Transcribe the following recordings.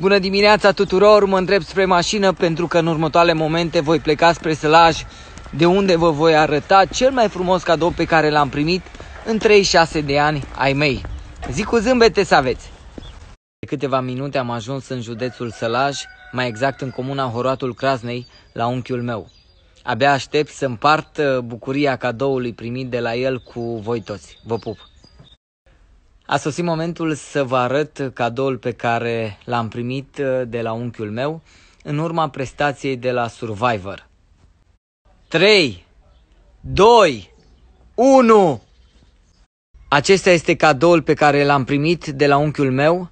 Bună dimineața tuturor, mă întreb spre mașină pentru că în următoarele momente voi pleca spre Sălaj de unde vă voi arăta cel mai frumos cadou pe care l-am primit în 36 de ani ai mei. Zi cu zâmbete să aveți! De câteva minute am ajuns în județul Sălaj, mai exact în comuna Horoatul Craznei, la unchiul meu. Abia aștept să împart uh, bucuria cadoului primit de la el cu voi toți. Vă pup! A sosit momentul să vă arăt cadoul pe care l-am primit uh, de la unchiul meu în urma prestației de la Survivor. 3, 2, 1 Acesta este cadoul pe care l-am primit de la unchiul meu,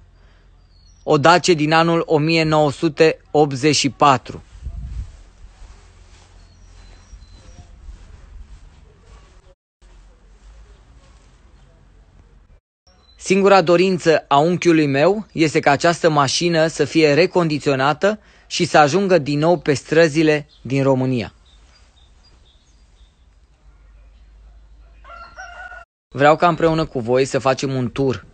o dace din anul 1984. Singura dorință a unchiului meu este ca această mașină să fie recondiționată și să ajungă din nou pe străzile din România. Vreau ca împreună cu voi să facem un tur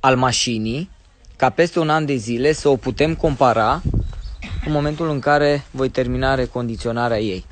al mașinii, ca peste un an de zile să o putem compara în momentul în care voi termina recondiționarea ei.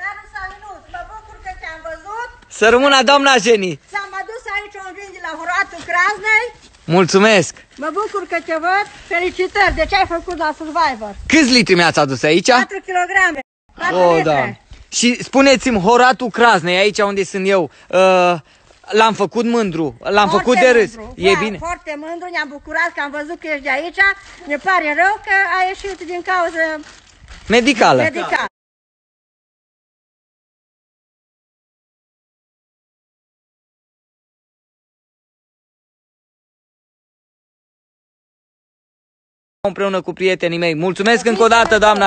Radu Savinut, mă bucur că te-am văzut. Să rămână doamna Jenny! S-am adus aici un vin de la Horatul Craznei. Mulțumesc! Mă bucur că te văd. Felicitări de ce ai făcut la Survivor. Câți litri mi-ați adus aici? 4 kg. 4 Oh, litri. da. Și spuneți-mi, Horatul Craznei, aici unde sunt eu, uh, l-am făcut mândru, l-am Foarte făcut de râs. mândru, E foarte, bine? Foarte mândru, ne-am bucurat că am văzut că ești de aici. Ne pare rău că ai ieșit din cauză Medicală. medicală. Împreună cu prietenii mei. Mulțumesc încă o dată, doamna